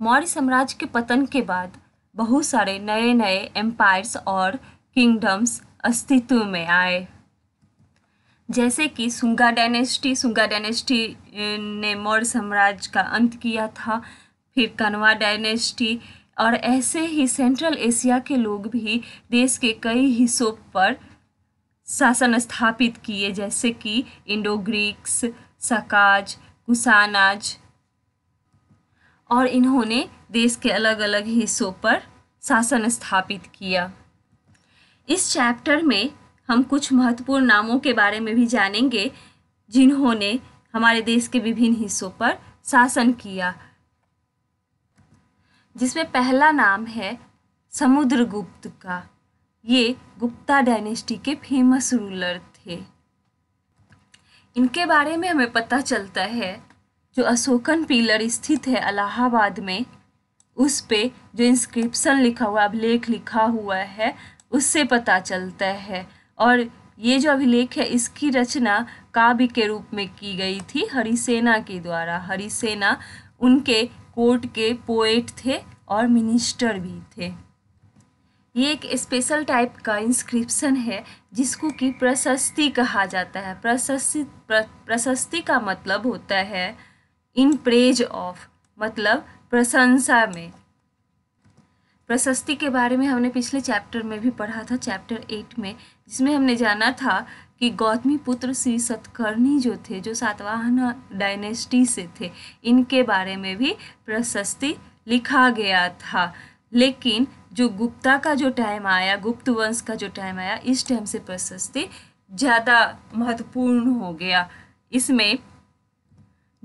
मौर्य साम्राज्य के पतन के बाद बहुत सारे नए नए एम्पायर्स और किंगडम्स अस्तित्व में आए। जैसे कि सुंगा डायनेस्टी सुंगा डायनेस्टी ने मौर्य साम्राज्य का अंत किया था, फिर कनवा डायनेस्टी और ऐसे ही सेंट्रल एशिया के लोग भी देश के कई हिस्सों पर शासन स्थापित किए, जैसे कि इंडो ग्रीक्स सकाज कुसानाज और इन्होंने देश के अलग अलग हिस्सों पर शासन स्थापित किया। इस चैप्टर में हम कुछ महत्वपूर्ण नामों के बारे में भी जानेंगे, जिन्होंने हमारे देश के विभिन्न हिस्सों पर शासन किया। जिसमें पहला नाम है समुद्रगुप्त का। ये गुप्ता डायनेस्टी के फ़ेमस रूलर थे। इनके बारे में हमें पता चलता है जो अशोकन पिलर स्थित है इलाहाबाद में उस पे जो इंस्क्रिप्शन लिखा हुआ अभिलेख लिखा हुआ है उससे पता चलता है। और ये जो अभिलेख है इसकी रचना काव्य के रूप में की गई थी हरिसेना के द्वारा। हरिसेना उनके कोर्ट के पोएट थे और मिनिस्टर भी थे। ये एक स्पेशल टाइप का इंस्क्रिप्शन है जिसको कि प्रशस्ति कहा जाता है। प्रशस्ति प्र, प्रशस्ति का मतलब होता है इन प्रेज ऑफ़ मतलब प्रशंसा में। प्रशस्ति के बारे में हमने पिछले चैप्टर में भी पढ़ा था चैप्टर एट में, जिसमें हमने जाना था कि गौतमी पुत्र श्री सतकर्णी जो थे, जो सातवाहन डायनेस्टी से थे, इनके बारे में भी प्रशस्ति लिखा गया था। लेकिन जो गुप्ता का जो टाइम आया, गुप्त वंश का जो टाइम आया, इस टाइम से प्रशस्ति ज़्यादा महत्वपूर्ण हो गया। इसमें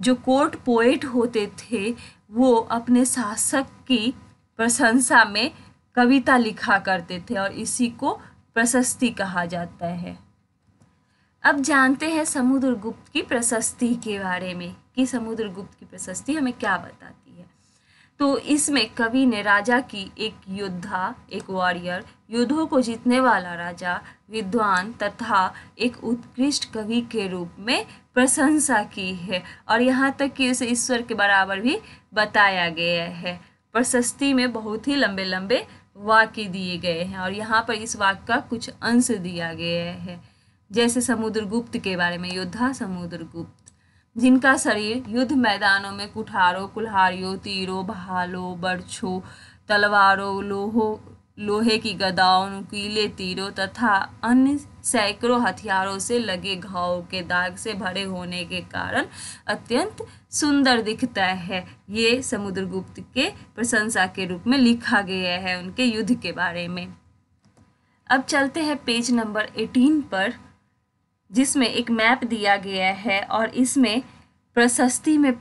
जो कोर्ट पोएट होते थे, वो अपने शासक की प्रशंसा में कविता लिखा करते थे और इसी को प्रशस्ति कहा जाता है। अब जानते हैं समुद्रगुप्त की प्रशस्ति के बारे में, कि समुद्रगुप्त की प्रशस्ति हमें क्या बताती है। तो इसमें कवि ने राजा की एक योद्धा, एक वॉरियर युद्धों को जीतने वाला राजा, विद्वान तथा एक उत्कृष्ट कवि के रूप में प्रशंसा की है और यहाँ तक कि उसे ईश्वर के बराबर भी बताया गया है। प्रशस्ति में बहुत ही लंबे लंबे वाक्य दिए गए हैं और यहाँ पर इस वाक्य का कुछ अंश दिया गया है। जैसे समुद्रगुप्त के बारे में, योद्धा समुद्रगुप्त, जिनका शरीर युद्ध मैदानों में कुठारों कुल्हारियों तीरों भालों बर्छों, तलवारों, लोहो लोहे की गदाओं नुकीले तीरों तथा अन्य सैकड़ों हथियारों से लगे घाव के दाग से भरे होने के कारण अत्यंत सुंदर दिखता है। ये समुद्रगुप्त के प्रशंसा के रूप में लिखा गया है उनके युद्ध के बारे में। अब चलते हैं पेज नंबर 18 पर, जिसमें एक मैप दिया गया है और इसमें प्रशस्ति में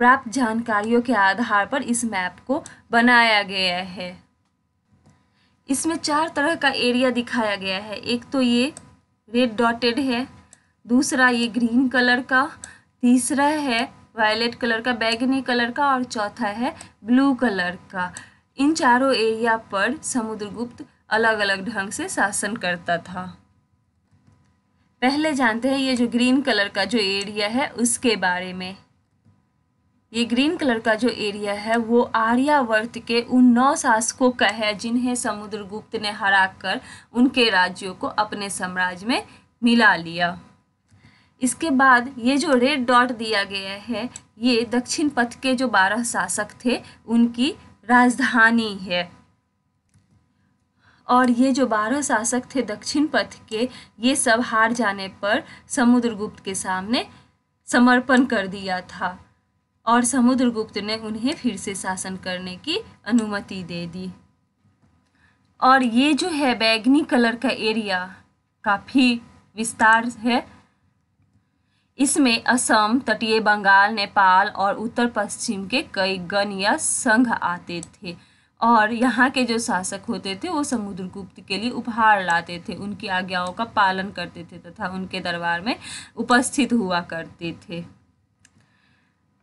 प्राप्त जानकारियों के आधार पर इस मैप को बनाया गया है। इसमें चार तरह का एरिया दिखाया गया है। एक तो ये रेड डॉटेड है, दूसरा ये ग्रीन कलर का, तीसरा है वायलेट कलर का, बैगनी कलर का और चौथा है ब्लू कलर का। इन चारों एरिया पर समुद्रगुप्त अलग अलग ढंग से शासन करता था। पहले जानते हैं ये जो ग्रीन कलर का जो एरिया है, उसके बारे में। ये ग्रीन कलर का जो एरिया है, वो आर्यावर्त के उन नौ शासकों का है, जिन्हें समुद्रगुप्त ने हराकर उनके राज्यों को अपने साम्राज्य में मिला लिया। इसके बाद ये जो रेड डॉट दिया गया है, ये दक्षिण पथ के जो बारह शासक थे, उनकी राजधानी है। और ये जो बारह शासक थे दक्षिण पथ के, ये सब हार जाने पर समुद्रगुप्त के सामने समर्पण कर दिया था। और समुद्रगुप्त ने उन्हें फिर से शासन करने की अनुमति दे दी। और ये जो है बैगनी कलर का एरिया काफ़ी विस्तार है। इसमें असम, तटीय बंगाल, नेपाल और उत्तर पश्चिम के कई गण या संघ आते थे और यहाँ के जो शासक होते थे, वो समुद्रगुप्त के लिए उपहार लाते थे। उनकी आज्ञाओं का पालन करते थे तथा उनके दरबार में उपस्थित हुआ करते थे।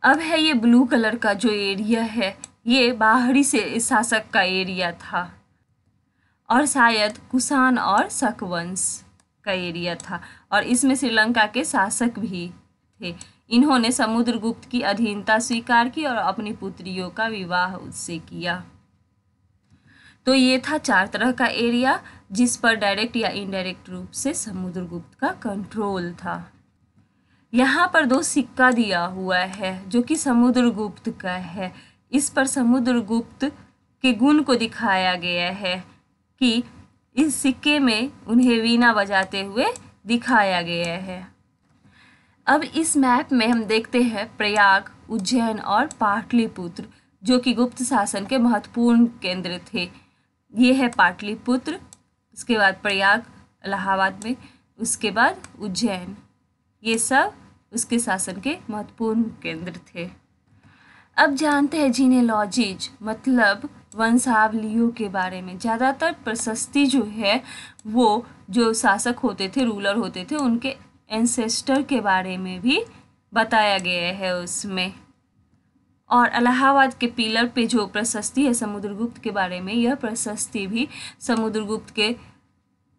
अब है ये ब्लू कलर का जो एरिया है, ये बाहरी से शासक का एरिया था। और शायद कुसान और सकवंश का एरिया था। और इसमें श्रीलंका के शासक भी थे। इन्होंने समुद्रगुप्त की अधीनता स्वीकार की और अपनी पुत्रियों का विवाह उससे किया। तो ये था चार तरह का एरिया जिस पर डायरेक्ट या इनडायरेक्ट रूप से समुद्रगुप्त का कंट्रोल था। यहाँ पर दो सिक्का दिया हुआ है, जो कि समुद्रगुप्त का है। इस पर समुद्रगुप्त के गुण को दिखाया गया है कि इस सिक्के में उन्हें वीणा बजाते हुए दिखाया गया है। अब इस मैप में हम देखते हैं प्रयाग, उज्जैन और पाटलिपुत्र, जो कि गुप्त शासन के महत्वपूर्ण केंद्र थे। ये है पाटलिपुत्र, उसके बाद प्रयाग, इलाहाबाद में, उसके बाद उज्जैन। ये सब उसके शासन के महत्वपूर्ण केंद्र थे। अब जानते हैं जीनेलॉजीज मतलब वंशावलियों के बारे में। ज़्यादातर प्रशस्ति जो है, वो जो शासक होते थे, रूलर होते थे, उनके एंसेस्टर के बारे में भी बताया गया है उसमें। और इलाहाबाद के पिलर पे जो प्रशस्ति है, समुद्रगुप्त के बारे में, यह प्रशस्ति भी समुद्रगुप्त के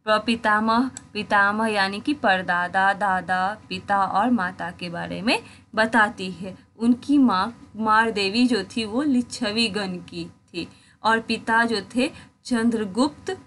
पितामह पितामह यानी कि परदादा, दादा, पिता और माता के बारे में बताती है। उनकी माँ कुमार देवी जो थी, वो लिच्छवी गण की थी और पिता जो थे, चंद्रगुप्त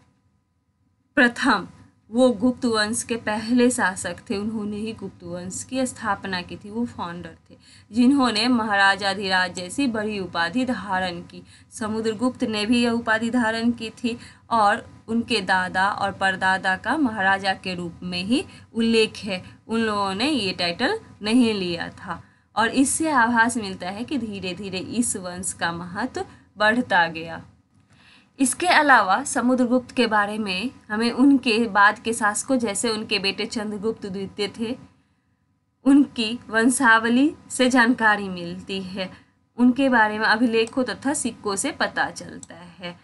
प्रथम। वो गुप्त वंश के पहले शासक थे, उन्होंने ही गुप्त वंश की स्थापना की थी, वो फाउंडर थे, जिन्होंने महाराजा धीराज जैसी बड़ी उपाधि धारण की। समुद्रगुप्त ने भी यह उपाधि धारण की थी और उनके दादा और परदादा का महाराजा के रूप में ही उल्लेख है। उन लोगों ने ये टाइटल नहीं लिया था और इससे आभास मिलता है कि धीरे धीरे इस वंश का महत्व बढ़ता गया। इसके अलावा समुद्रगुप्त के बारे में हमें उनके बाद के शासकों जैसे उनके बेटे चंद्रगुप्त द्वितीय थे, उनकी वंशावली से जानकारी मिलती है। उनके बारे में अभिलेखों तथा सिक्कों से पता चलता है।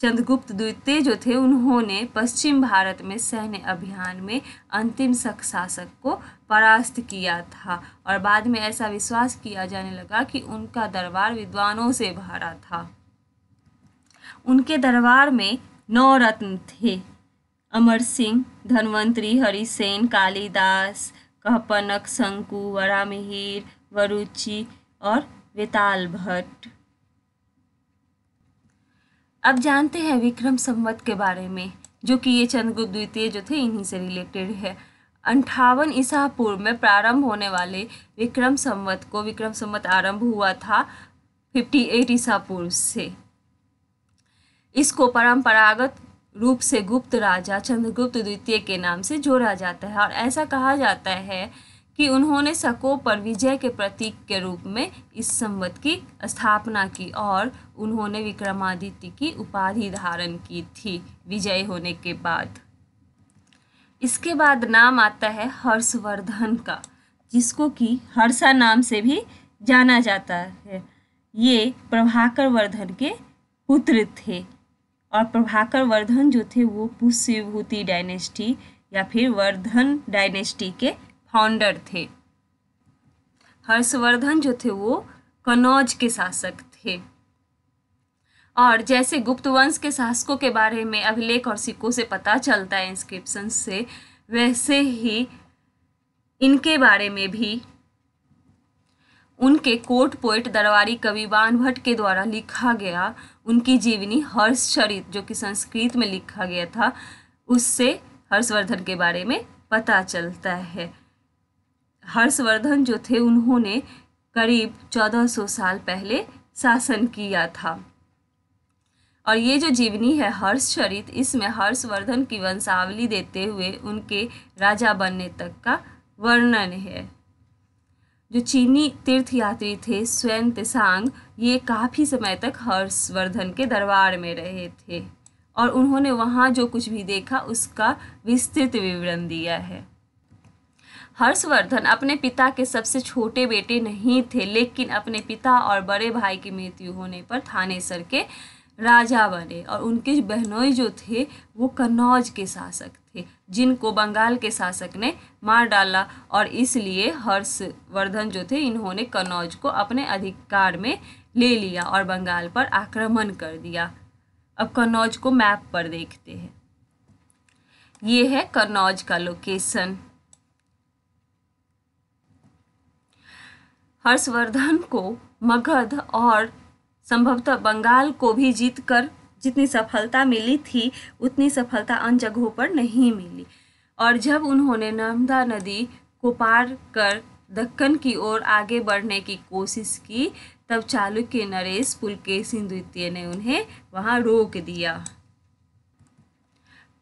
चंद्रगुप्त द्वितीय जो थे, उन्होंने पश्चिम भारत में सैन्य अभियान में अंतिम शक शासक को परास्त किया था और बाद में ऐसा विश्वास किया जाने लगा कि उनका दरबार विद्वानों से भरा था। उनके दरबार में नौ रत्न थे। अमर सिंह, धनवंतरी, हरिसेन, कालिदास, कहपनक, शंकु वरामिहिर वरुचि और वेताल भट्ट। अब जानते हैं विक्रम संवत के बारे में, जो कि ये चंद्रगुप्त द्वितीय जो थे, इन्हीं से रिलेटेड है। अंठावन ईसा पूर्व में प्रारंभ होने वाले विक्रम संवत को, विक्रम संवत आरंभ हुआ था 58 ईसा पूर्व से। इसको परंपरागत रूप से गुप्त राजा चंद्रगुप्त द्वितीय के नाम से जोड़ा जाता है और ऐसा कहा जाता है कि उन्होंने सको पर विजय के प्रतीक के रूप में इस संवत की स्थापना की और उन्होंने विक्रमादित्य की उपाधि धारण की थी विजय होने के बाद। इसके बाद नाम आता है हर्षवर्धन का, जिसको कि हर्षा नाम से भी जाना जाता है। ये प्रभाकर वर्धन के पुत्र थे। और प्रभाकर वर्धन जो थे वो पुष्यभूति डायनेस्टी या फिर वर्धन डायनेस्टी के फाउंडर थे। हर्षवर्धन जो थे वो कनौज के शासक थे। और जैसे गुप्त वंश के शासकों के बारे में अभिलेख और सिक्कों से पता चलता है इंस्क्रिप्शन से, वैसे ही इनके बारे में भी उनके कोट पोइट दरबारी कविवान भट्ट के द्वारा लिखा गया, उनकी जीवनी हर्षचरित जो कि संस्कृत में लिखा गया था, उससे हर्षवर्धन के बारे में पता चलता है। हर्षवर्धन जो थे, उन्होंने करीब 1400 साल पहले शासन किया था। और ये जो जीवनी है हर्षचरित इसमें हर्षवर्धन की वंशावली देते हुए उनके राजा बनने तक का वर्णन है। जो चीनी तीर्थयात्री थे स्वयं तेसांग, ये काफ़ी समय तक हर्षवर्धन के दरबार में रहे थे और उन्होंने वहाँ जो कुछ भी देखा, उसका विस्तृत विवरण दिया है। हर्षवर्धन अपने पिता के सबसे छोटे बेटे नहीं थे, लेकिन अपने पिता और बड़े भाई की मृत्यु होने पर थानेसर के राजा बने और उनके बहनोई जो थे, वो कन्नौज के शासक थे, जिनको बंगाल के शासक ने मार डाला और इसलिए हर्षवर्धन जो थे, इन्होंने कन्नौज को अपने अधिकार में ले लिया और बंगाल पर आक्रमण कर दिया। अब कन्नौज को मैप पर देखते हैं। ये है कन्नौज का लोकेशन हर्षवर्धन को मगध और संभवतः बंगाल को भी जीतकर जितनी सफलता मिली थी, उतनी सफलता अन्य जगहों पर नहीं मिली। और जब उन्होंने नर्मदा नदी को पार कर दक्कन की ओर आगे बढ़ने की कोशिश की, तब चालुक्य नरेश पुलकेशिन द्वितीय ने उन्हें वहाँ रोक दिया।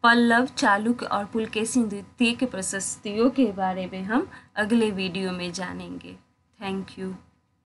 पल्लव, चालुक्य और पुलकेशिन द्वितीय के प्रशस्तियों के बारे में हम अगले वीडियो में जानेंगे। Thank you.